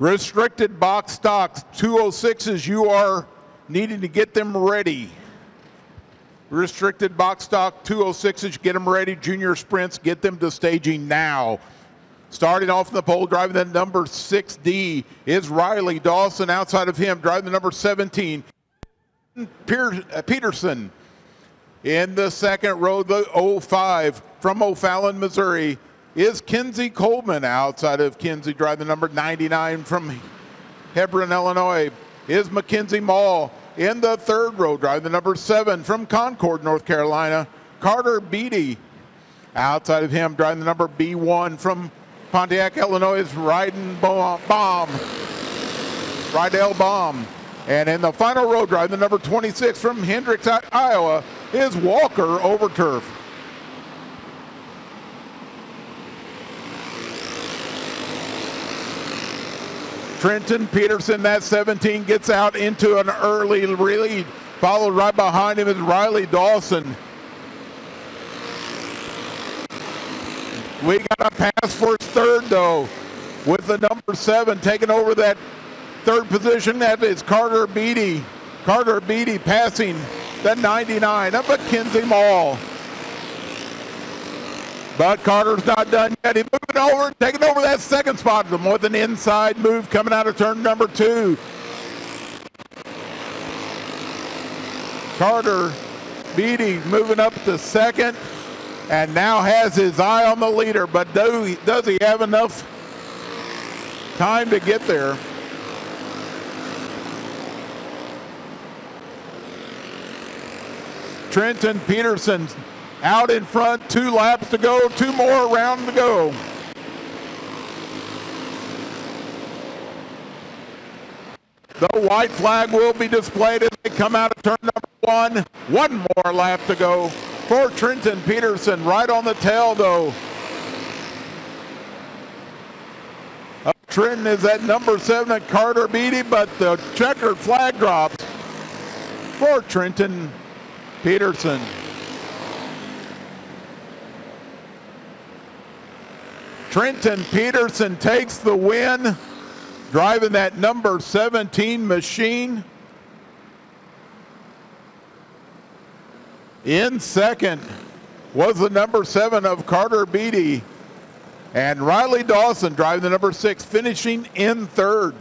Restricted box stocks, 206s, you are needing to get them ready. Restricted box stock, 206s, get them ready. Junior sprints, get them to staging now. Starting off in the pole, driving the number 6D is Riley Dawson. Outside of him, driving the number 17, uh, Peterson. In the second row, the 05 from O'Fallon, Missouri, is Kinsey Coleman. Outside of Kinsey, driving the number 99 from Hebron, Illinois, is Mackenzie Mall. In the third row, driving the number seven from Concord, North Carolina, Carter Beatty. Outside of him, driving the number B1 from Pontiac, Illinois, is Ryden Baum. Rydell Bomb. And in the final row, driving the number 26 from Hendricks, Iowa, is Walker Overturf. Trenton Peterson, that 17, gets out into an early lead. Followed right behind him is Riley Dawson. We got a pass for third, though, with the number seven taking over that third position. That is Carter Beatty. Carter Beatty passing the 99 of Mackenzie Mall. But Carter's not done yet. He's moving over, taking over that second spot with an inside move coming out of turn number two. Carter Beatty moving up to second and now has his eye on the leader, but do he, does he have enough time to get there? Trenton Peterson out in front, two laps to go, two more around to go. The white flag will be displayed as they come out of turn number one. One more lap to go for Trenton Peterson, right on the tail though. Up Trenton is at number seven at Carter Beatty, but the checkered flag drops for Trenton Peterson. Trenton Peterson takes the win, driving that number 17 machine. In second was the number seven of Carter Beatty. And Riley Dawson driving the number six, finishing in third.